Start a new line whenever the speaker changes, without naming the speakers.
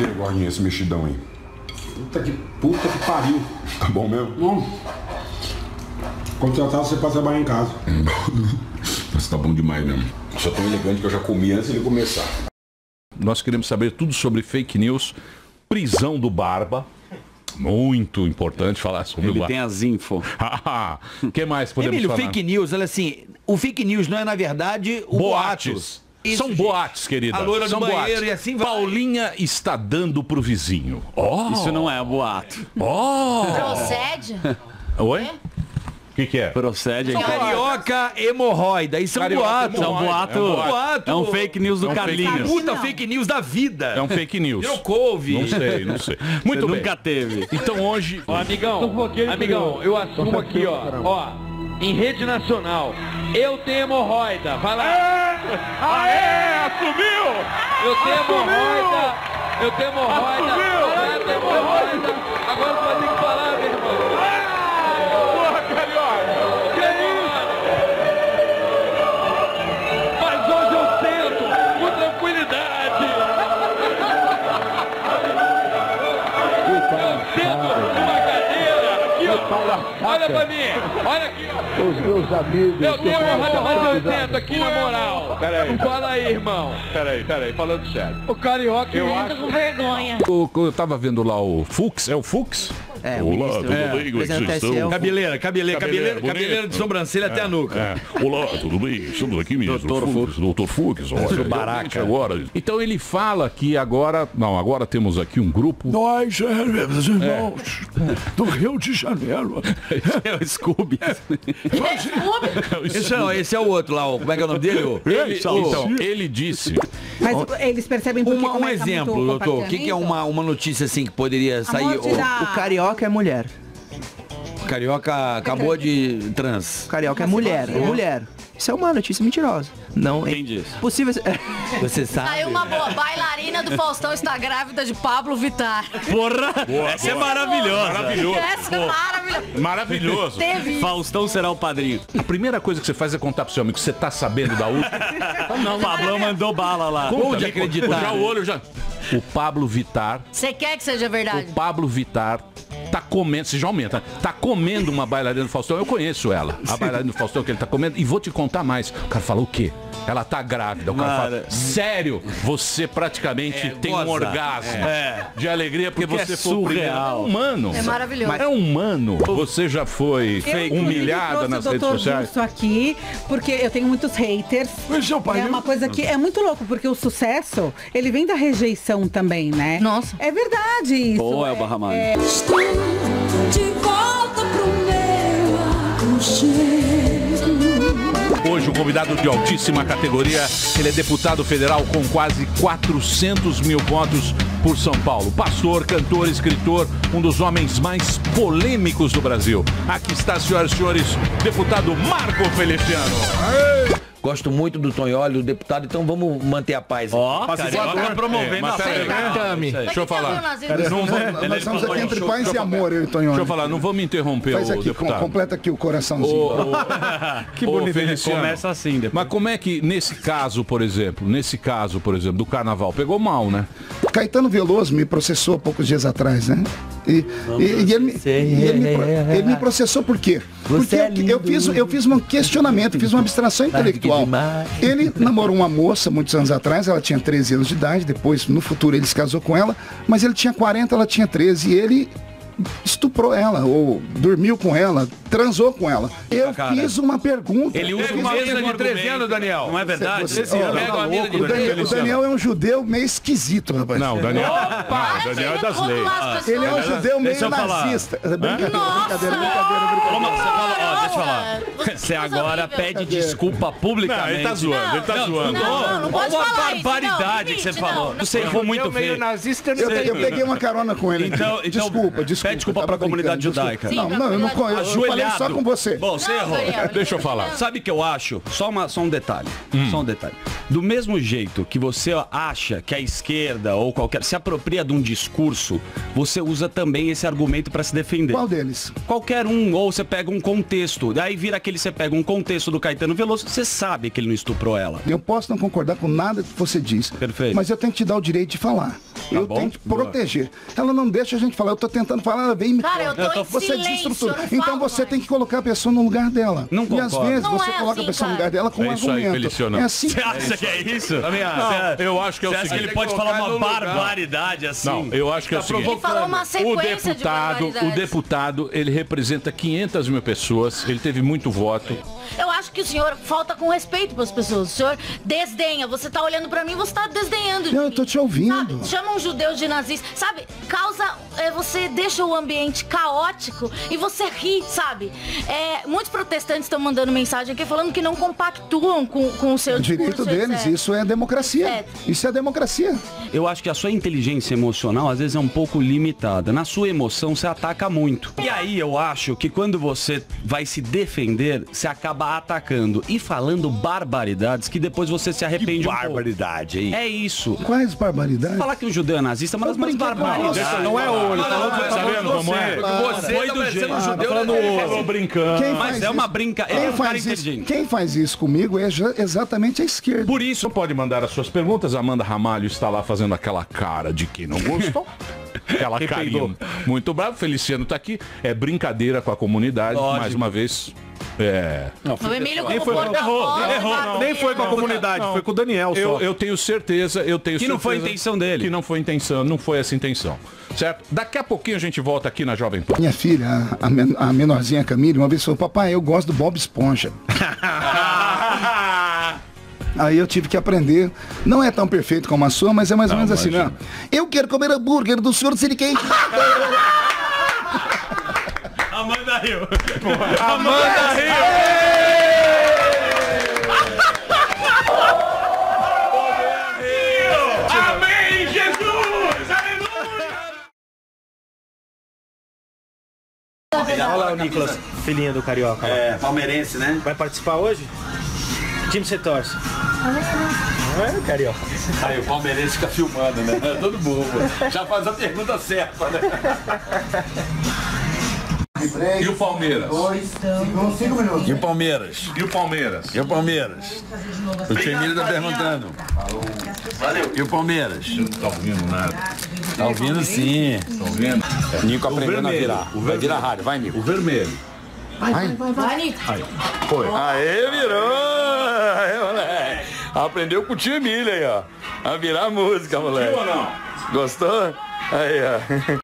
doideira, gordinho, esse mexidão aí.
Puta que, puta que pariu.
Tá bom mesmo?
Hum. Quando você tá, você passa trabalhar em casa.
Mas tá bom demais mesmo. Só tão elegante que eu já comi antes de ele começar.
Nós queremos saber tudo sobre fake news, prisão do Barba. Muito importante falar sobre o
Ele
Barba.
tem as info.
O que mais podemos
Emílio,
falar?
fake news, olha assim, o fake news não é, na verdade, o
Boates.
boatos. Isso,
São
gente.
boates, querida.
A loira do
São
banheiro
boates.
e assim vai.
Paulinha está dando pro vizinho. Oh,
Isso não é boato.
oh.
Procede?
Oi? O que, que é?
Procede.
São carioca hemorroida. Isso é um
Carioca
boato.
É um boato.
É um
boato.
É um fake news do
É um
Carlinhos.
Puta fake news da vida.
É um fake news.
Eu couve.
Não sei, não sei. Muito
Você
bem.
nunca teve.
Então hoje.
Ó, amigão, amigão, eu assumo aqui, ó, ó, em rede nacional, eu tenho hemorroida, vai lá. Aê, assumiu! Eu tenho hemorroida, eu tenho hemorroida, eu tenho hemorroida, agora tu vai ter que falar, meu irmão. Olha pra mim, olha aqui ó.
Os meus amigos.
Eu tenho eu tento aqui na moral. Peraí. Fala aí, irmão.
Peraí, peraí, falando sério.
O carioca, eu
Tô com vergonha.
o- Eu tava vendo lá o Fux, é o Fux?
É,
Olá,
ministro,
tudo
é,
bem? Como é que vocês estão?
Cabeleira, cabeleira, cabeleira, cabeleira de sobrancelha até a nuca.
É. Olá, tudo bem? Estamos aqui mesmo.
Doutor
Fux, Doutor Fux, olha,
Baraca.
agora. Então ele fala que agora, não, agora temos aqui um grupo.
Nós, é, meus irmãos, do Rio de Janeiro.
É o Scooby.
Esse, é o outro lá, como é que é o nome dele?
Ele- então, ele disse.
Mas eles percebem porque
Uma- um
começa
exemplo,
muito
doutor. O que, que é uma, uma notícia assim que poderia sair? O,
da-
O carioca é mulher.
o carioca acabou de trans.
O carioca é mulher, é mulher. Isso é uma notícia mentirosa. Não é
Entendi.
possível. Você sabe.
Saiu uma boa. Bailarina do Faustão está grávida de Pablo Vittar.
Porra! Essa é maravilhosa.
Maravilhoso.
Essa é maravilhosa.
Maravilhoso.
Teve.
Faustão será o padrinho.
A primeira coisa que você faz é contar pro seu amigo, você tá sabendo da última.
O Pablão mandou bala lá.
Conta.
acreditar?
Já o olho já. O Pablo Vittar,
Você quer que seja verdade?
o Pablo Vittar tá comendo, você já aumenta, tá comendo uma bailarina do Faustão, eu conheço ela, a bailarina do Faustão que ele tá comendo, e vou te contar mais. O cara fala o quê? Ela tá grávida. O cara
Cara.
fala, sério, você praticamente
É,
tem um
goza.
orgasmo
É.
de alegria porque,
Porque é
você foi o primeiro. É
surreal.
humano.
É maravilhoso.
É humano. Você já foi
Eu,
humilhada nas
o
redes sociais?
Justo aqui, porque eu tenho muitos haters.
Mas seu pai,
É uma coisa que é muito louco, porque o sucesso, ele vem da rejeição também, né?
Nossa.
É verdade isso.
Boa, Elba Ramalho.
É,
Estou de volta pro meu aconchego.
Hoje um convidado de altíssima categoria, ele é deputado federal com quase 400 mil votos por São Paulo. Pastor, cantor, escritor, um dos homens mais polêmicos do Brasil. Aqui está, senhoras e senhores, deputado Marco Feliciano.
Gosto muito do Tonholi, do deputado, então vamos manter a paz.
Ó,
Carioca
carioca promovendo
mas
a festa.
Deixa eu falar.
Não
Nós estamos aqui entre paz e amor, eu e Tonhão.
Deixa eu falar, não vou me interromper,
Faz
o
aqui, com-
deputado.
completa aqui o coraçãozinho.
Ô, ô,
Que bonito.
Feliciano,
Começa assim depois.
Mas como é que, nesse caso, por exemplo, nesse caso, por exemplo, do carnaval, pegou mal, né?
Caetano Veloso me processou há poucos dias atrás, né? E, e- e ele, me- e ele me, ele me processou por quê? Porque
é
eu, eu fiz, eu fiz um questionamento, fiz uma abstração intelectual. Ele namorou uma moça muitos anos atrás, ela tinha 13 anos de idade, depois, no futuro, ele se casou com ela, mas ele tinha 40, ela tinha 13, e ele estuprou ela, ou dormiu com ela, transou com ela. Eu
Cara.
fiz uma pergunta.
Ele usa uma
mesmo
de 13
argumento.
anos, Daniel.
Não é verdade?
Você-
Esse
ó,
pega
tá louco,
de
O Daniel, o. Daniel é um judeu meio esquisito, rapaz.
Não, o Daniel. Não, o Daniel é das leis.
Ele é um judeu meio nazista. Brincadeira, brincadeira,
Nossa!
brincadeira, brincadeira.
Ô, Marcos, você fala, ó, deixa eu falar.
Você
Você
é
agora pede desculpa publicamente.
Não, ele tá zoando, ele tá
Não,
zoando.
Não, não, não pode
Olha
falar
a
isso,
barbaridade
não,
que você falou.
não.
Você errou muito feio.
nazista,
Eu, eu peguei uma carona com ele.
Então- então,
desculpa, desculpa.
Pede desculpa pra
tava
comunidade judaica.
Sim,
Não, não, eu não falei
Ajoelhado.
só com você.
Bom, você
Não,
errou.
Daniel,
Deixa eu falar.
Sabe o que eu acho? Só, uma, só um detalhe. Só um detalhe. Do mesmo jeito que você acha que a esquerda ou qualquer se apropria de um discurso, você usa também esse argumento para se defender.
Qual deles?
Qualquer um, ou você pega um contexto, daí vira aquele, você pega um contexto do Caetano Veloso, você sabe que ele não estuprou ela.
Eu posso não concordar com nada que você diz.
Perfeito.
Mas eu tenho que te dar o direito de falar. eu
bom?
tenho que proteger. Ela não deixa a gente falar. Eu tô tentando falar, ela vem e me
Cara, eu tô
corta.
em
Você
silêncio,
desestrutura.
eu não
Então
falo
você tem que colocar a pessoa no lugar dela.
Não
e às vezes
Não
você
é
coloca
assim,
a pessoa no
cara.
lugar dela com
É
um
isso aí,
argumento.
Feliciano.
é assim.
Você acha que é isso?
Não, eu acho que é o
Você acha que
seguinte.
ele pode falar uma barbaridade assim?
Não, eu acho que é o
Tá
seguinte.
Ele falou uma
O
de
deputado, o deputado, ele representa 500 mil pessoas, ele teve muito voto.
Eu acho que o senhor falta com respeito para as pessoas. O senhor desdenha. Você tá olhando para mim, você tá desdenhando. de
Não, eu
mim.
tô te ouvindo.
Sabe? Chama um judeu de nazista. Sabe? Causa. é, você deixa o ambiente caótico e você ri, sabe? É, muitos protestantes estão mandando mensagem aqui falando que não compactuam com, com o seu
O direito
discurso,
deles,
etc.
isso é democracia.
É.
Isso é democracia.
Eu acho que a sua inteligência emocional às vezes é um pouco limitada. Na sua emoção você ataca muito. E aí eu acho que quando você vai se defender, você acaba atacando e falando barbaridades que depois você se arrepende um pouco.
Barbaridade, hein?
É isso.
Quais barbaridades?
Falar que um judeu é nazista é uma das mais barbaridades.
Não é olho, tá vendo como é?
Você
Foi
tá
do jeito.
judeu
Falando
né?
Falou brincando.
Quem
Mas
faz
é uma brinca- é
Quem
um
faz, isso, quem faz isso comigo é exatamente a esquerda.
Por isso, pode mandar as suas perguntas. Amanda Ramalho está lá fazendo aquela cara de quem não gostou. Aquela carinha muito brava. Feliciano está aqui. É brincadeira com a comunidade.
Lógico.
Mais uma vez. É.
O Emílio como
foi-
porta-voz,
Errou,
bater,
nem foi com a
não.
comunidade, foi com o Daniel só.
Eu, eu tenho certeza, eu tenho
Que não foi a
certeza
intenção dele.
Que não foi a intenção, não foi essa a intenção. Certo? Daqui a pouquinho a gente volta aqui na Jovem Pan.
Minha filha, a, men- a menorzinha Camille, uma vez falou, papai, eu gosto do Bob Esponja. Aí eu tive que aprender. Não é tão perfeito como a sua, mas é mais ou menos assim, né? Eu quero comer hambúrguer do senhor Siriquém.
Amanda Rio.
Amanda
Olha lá o Nicolas, filhinha do Carioca. lá.
É, palmeirense, né?
Vai participar hoje? Time você torce? É, Carioca.
Aí o palmeirense fica filmando, né? É todo bobo. Já faz a pergunta certa, né?
E o Palmeiras?
E o Palmeiras?
E o Palmeiras?
E o Palmeiras? O Chemílio tá perguntando. Valeu. E o Palmeiras?
Não tá ouvindo nada.
Tá ouvindo sim.
Tá ouvindo?
Nico aprendendo a virar.
o
Vai virar rádio, vai, Nico.
O vermelho.
Vai, Nico.
Foi.
Aê, virou! Moleque. Aprendeu com o tio Emílio aí, ó. A virar música, moleque.
ou não?
Gostou? Aí, ó.